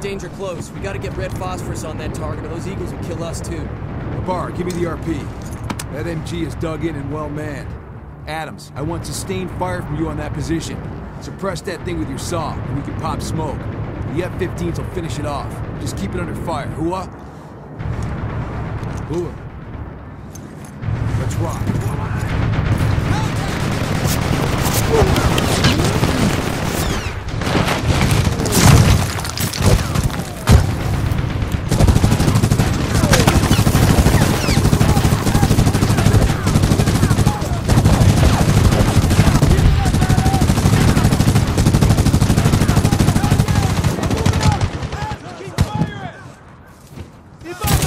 danger close. We gotta get red phosphorus on that target, or those eagles will kill us too. Bar, give me the RP. That MG is dug in and well manned. Adams, I want sustained fire from you on that position. Suppress that thing with your SAW, and we can pop smoke. The F-15s will finish it off. Just keep it under fire. Hua? Hua. Let's rock. Devolve!